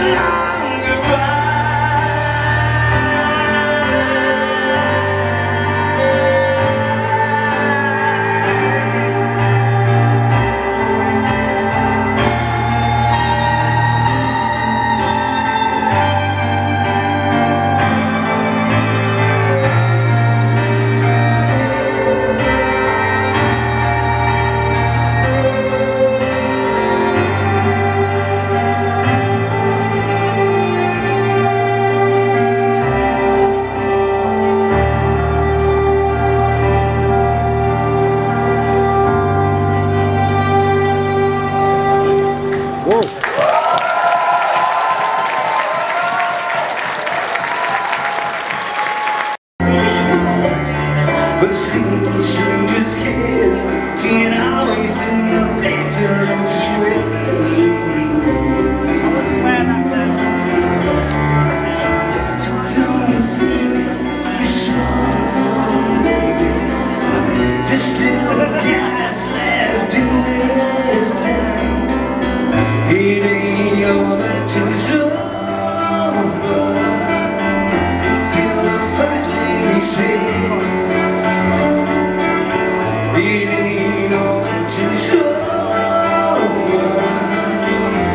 the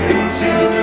until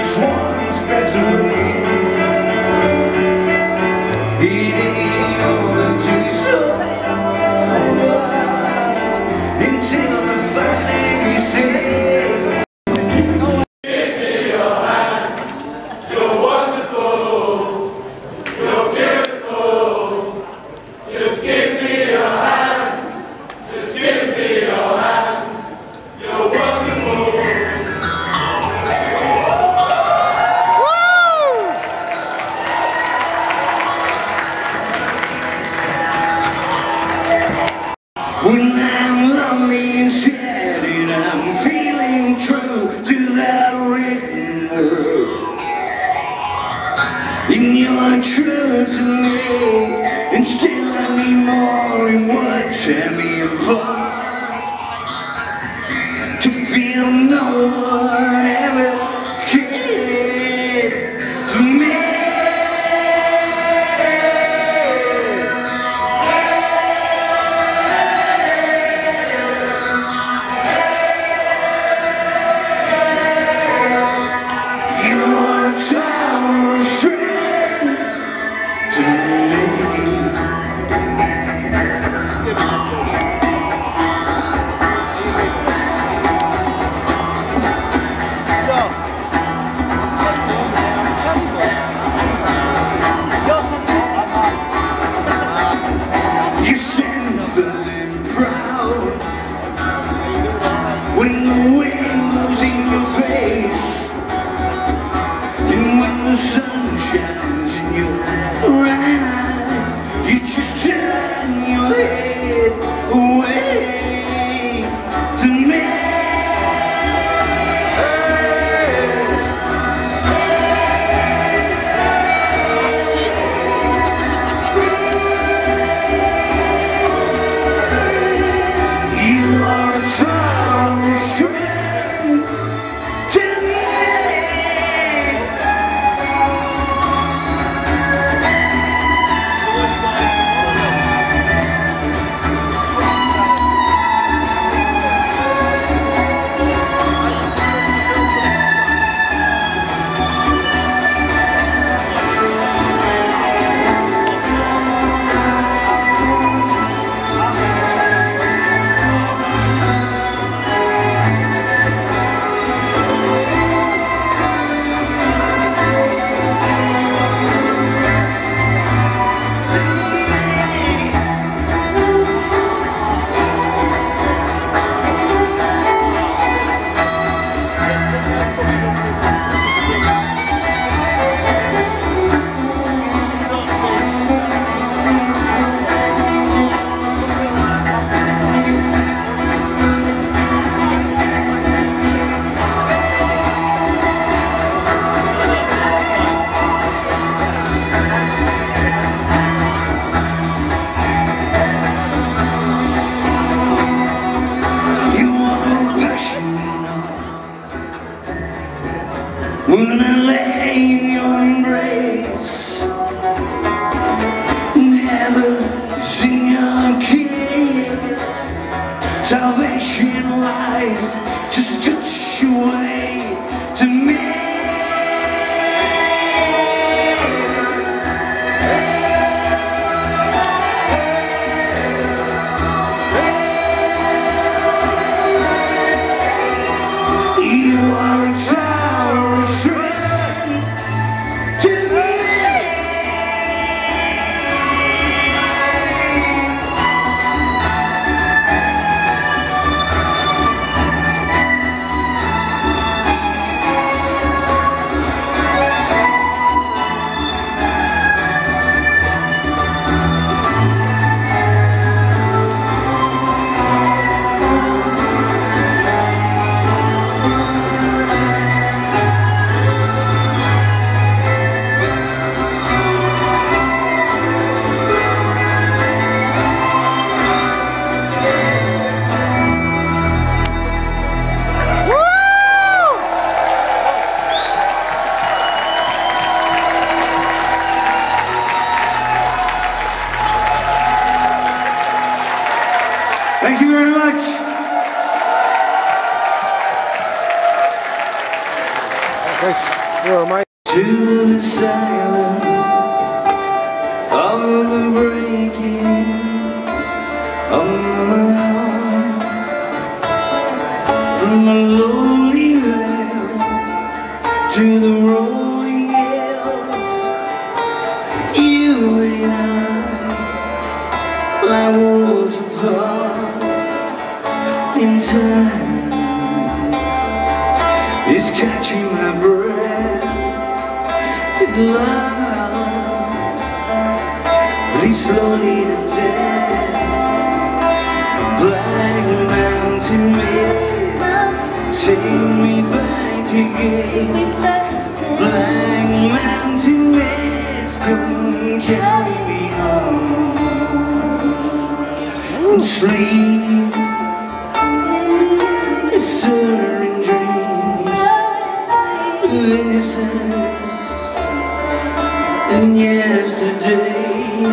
And yesterday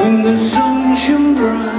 When the sun shone bright.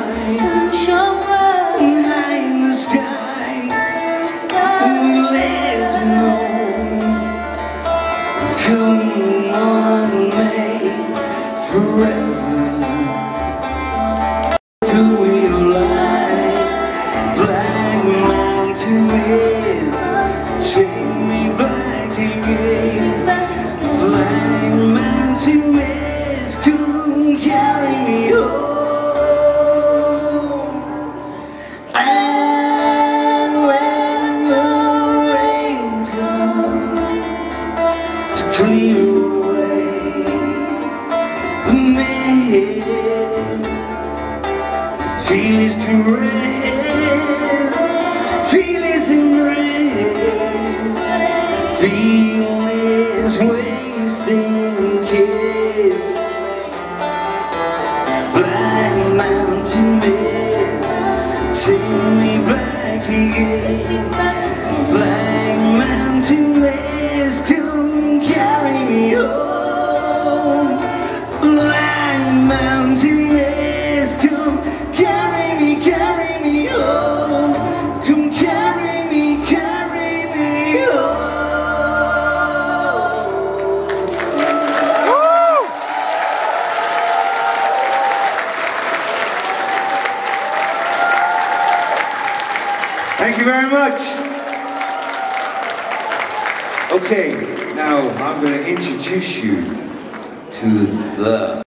much. Okay, now I'm going to introduce you to the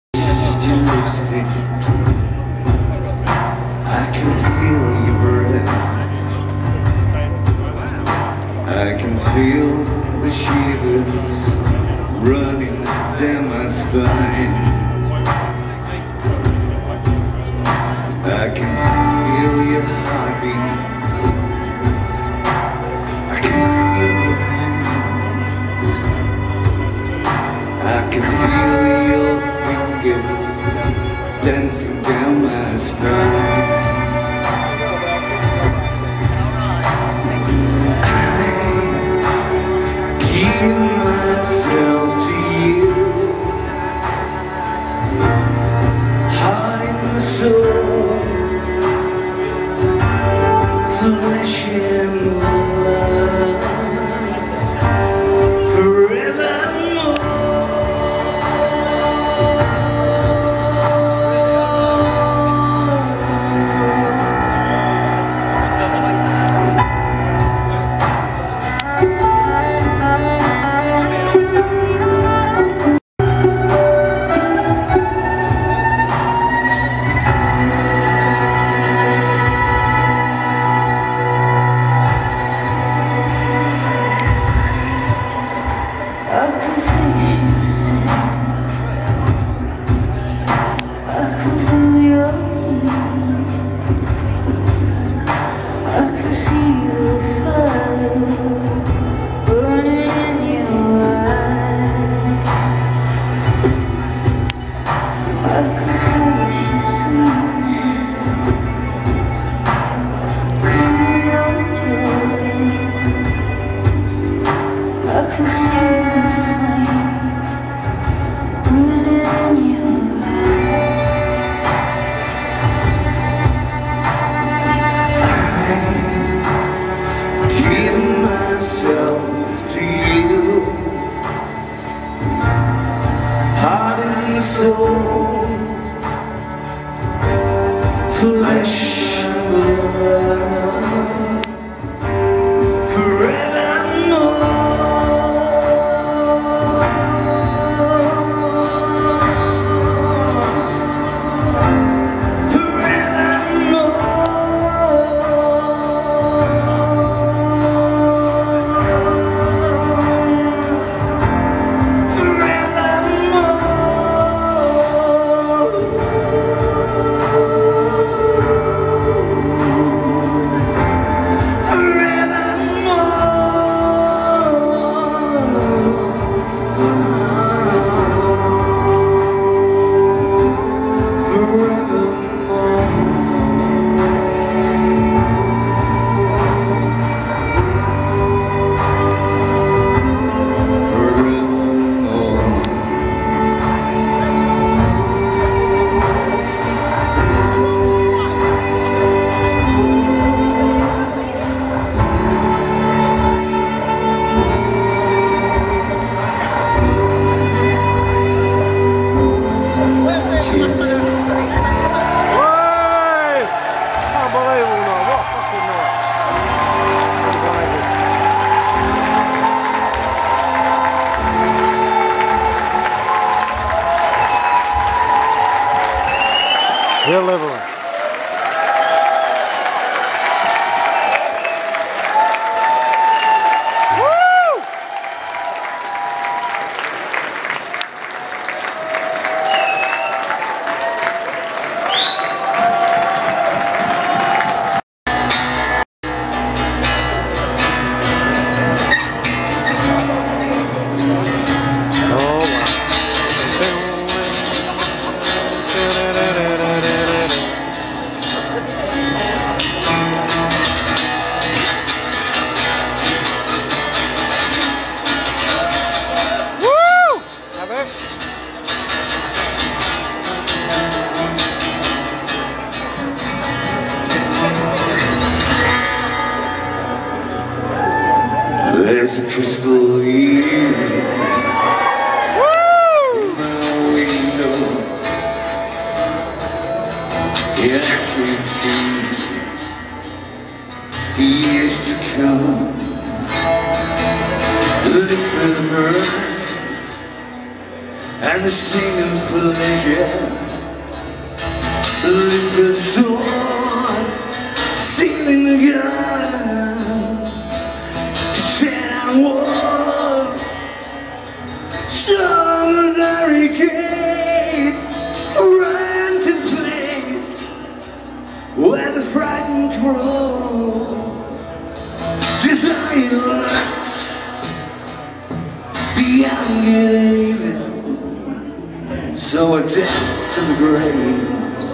kiss in the graves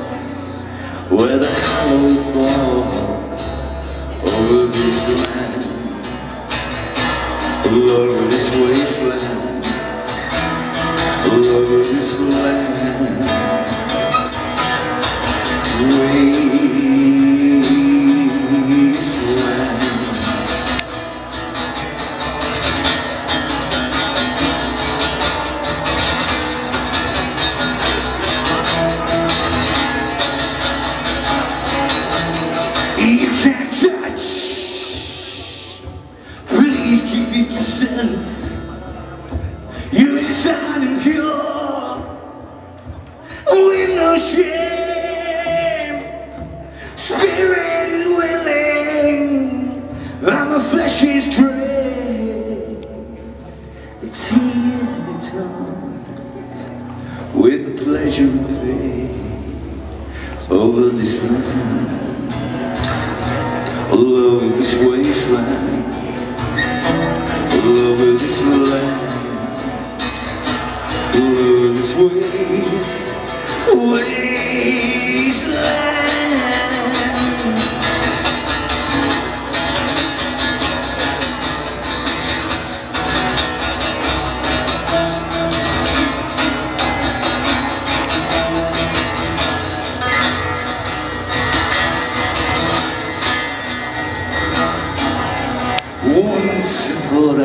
Where the hollow fall over this land. Over this wasteland over this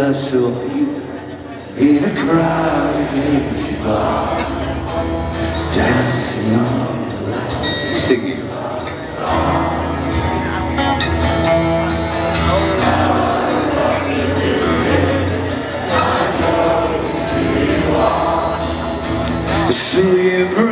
her soul in a crowded lazy bar, dancing on the light, singing. See you.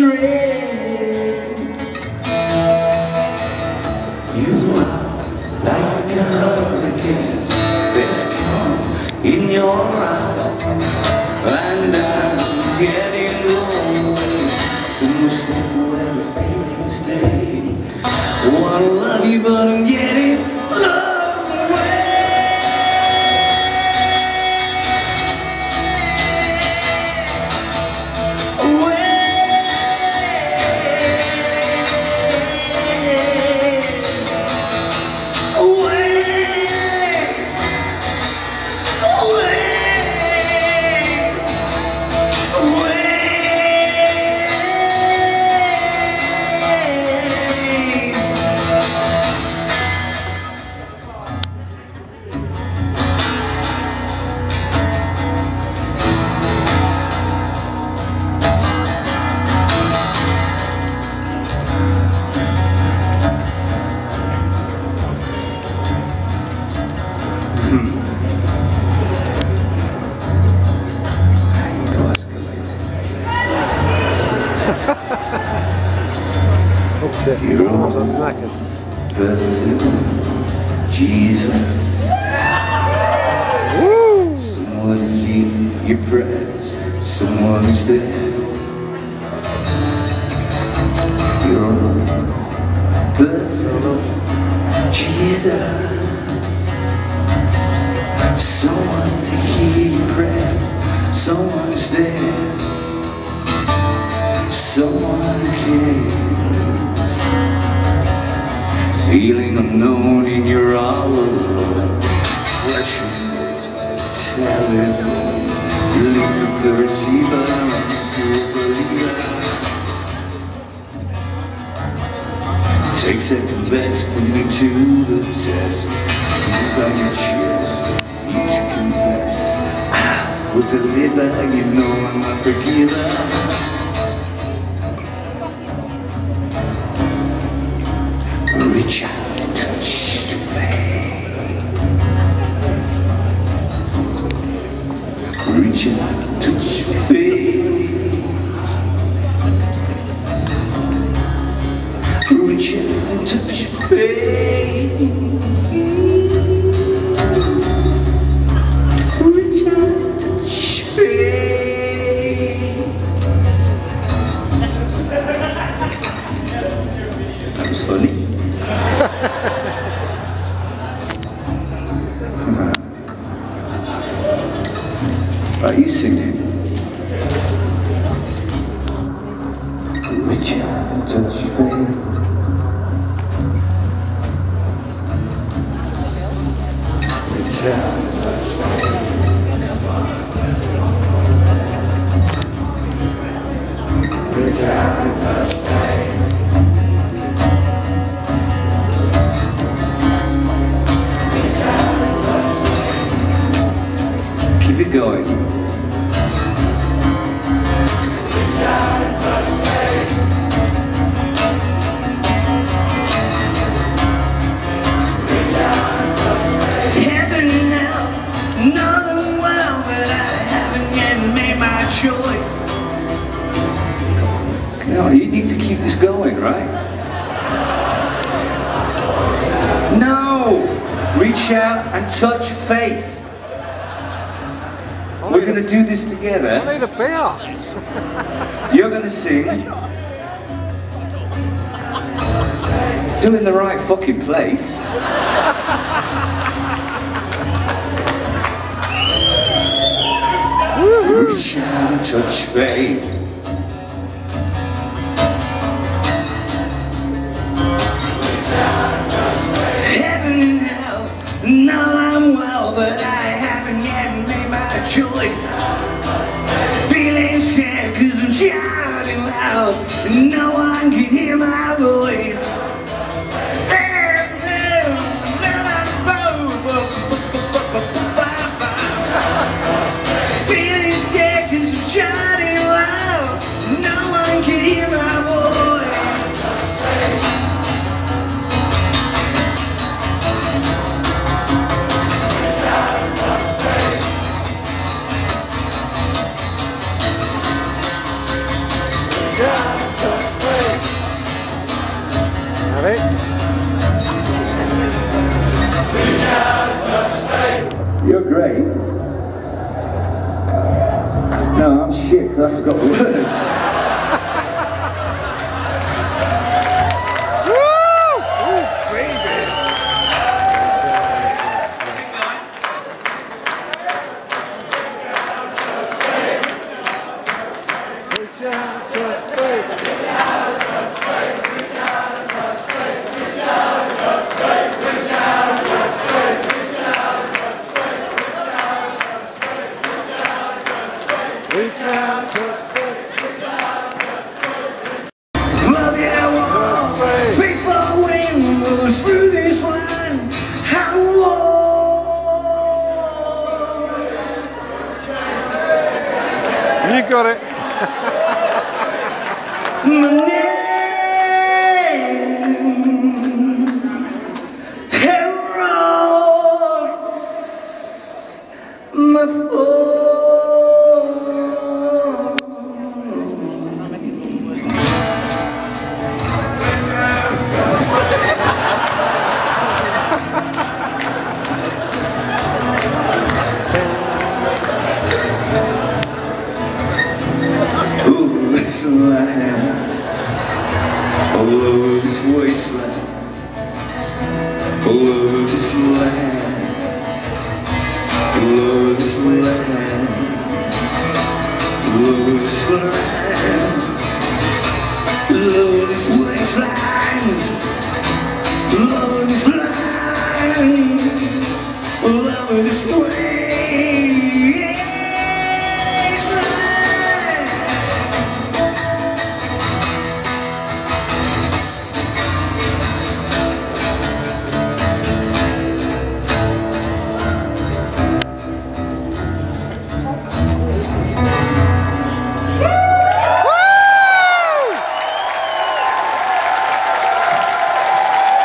tree. someone who's dead Your personal Jesus. Someone to hear your prayers. Someone's there Someone who cares Feeling unknown in your eyes países fucking place. Reach out and touch faith. choice. Feeling scared cause I'm shouting loud and no one can hear my I forgot the words. Got it.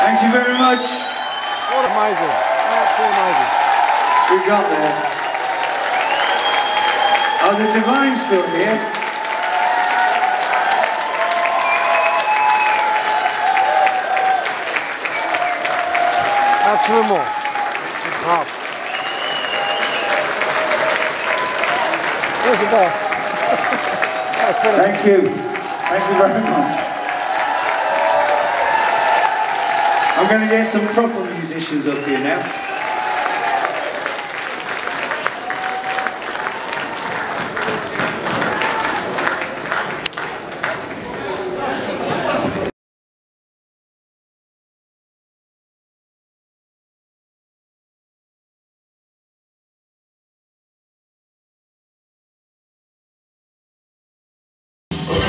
Thank you very much. What amazing. Absolutely amazing. We got there. Are the Divine still here? Absolument. Bravo. Thank you. Thank you very much. I'm going to get some proper musicians up here now.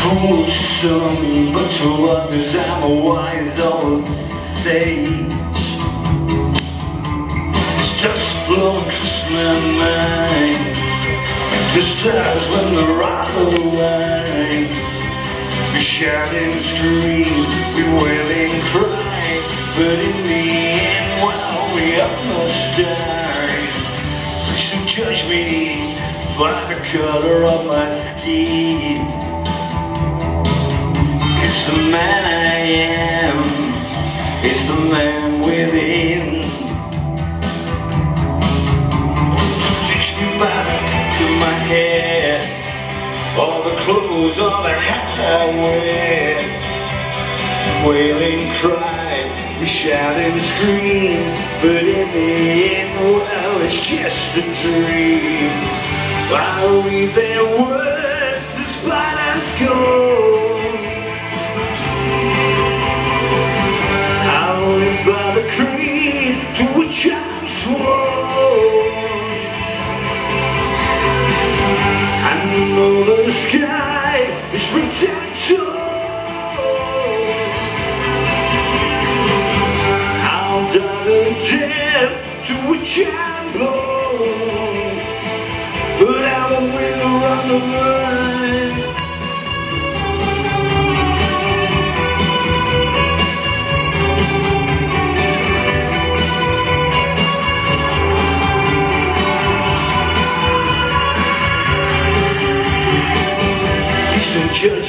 fool to some, but to others I'm a wise old say it's just a dream. I'll read their words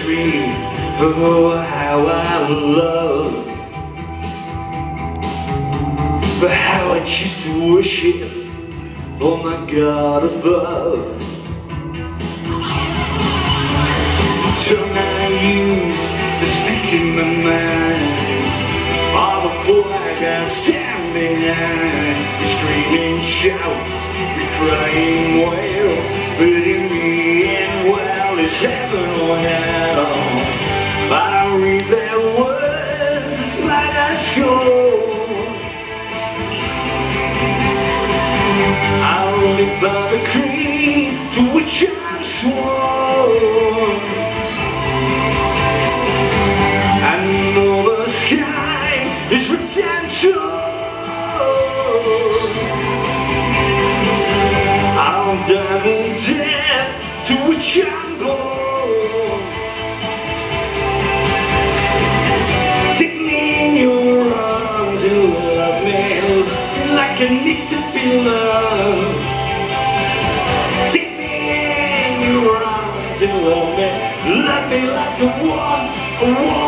me for how I love. For how I choose to worship for my God above. Tongue I use for speaking my mind. All the flag I stand behind We scream and shout, we cry and wail But heaven or hell I read their words as blind as gold I'll live by the creed to which I'm sworn I the sky is redemption I'll death to which I'm I need to be loved Take me in your arms and love me. Love me like a one, a one,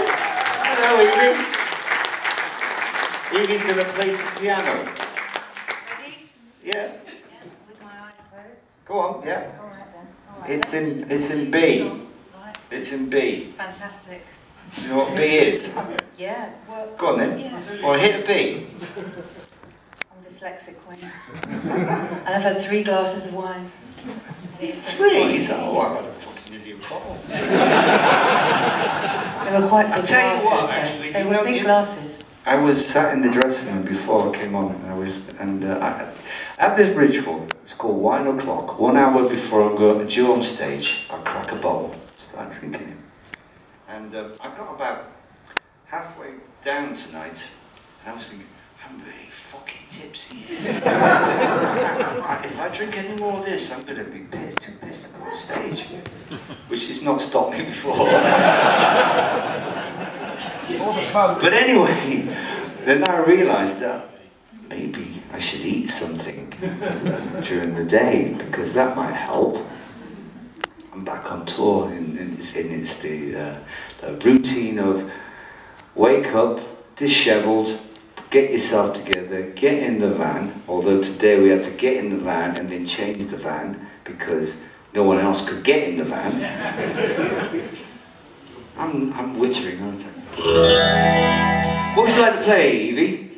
is. Hello, Evi. Evi's going to play some piano. Ready? Yeah. Yeah, with my eyes closed. Go on, yeah. All right then. All right It's then. in, it's in B. Right, It's in B. fantastic. You know what B is? Yeah, well, Go on then. yeah, Or hit a B. I'm dyslexic queen. and I've had three glasses of wine. And it's been Three? Is that, oh, I've had a fucking idiot. They were quite I'll big tell you glasses what, though. actually, They you were big you- glasses. I was sat in the dressing room before I came on, and I was, and uh, I, I have this ritual. It's called wine o'clock. One hour before I go due on stage, I crack a bottle, start drinking it, and uh, I got about halfway down tonight, and I was thinking, I'm really fucking tipsy. if I drink any more of this, I'm going to be pissed, too pissed to go on stage, which has not stopped me before. But anyway, then I realised that maybe I should eat something during the day because that might help. I'm back on tour and, and it's, and it's the, uh, the routine of wake up, dishevelled, get yourself together, get in the van. Although today we had to get in the van and then change the van because no one else could get in the van. I'm, I'm wittering, aren't I? What would you like to play, Evi?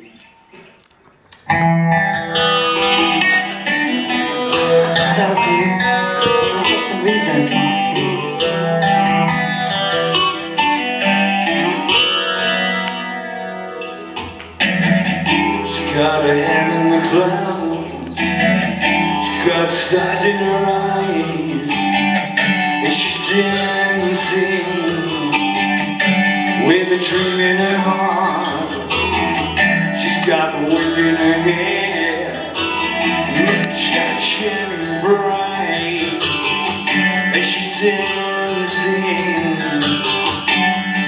Dancing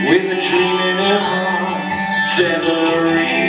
With a dream in her heart Severina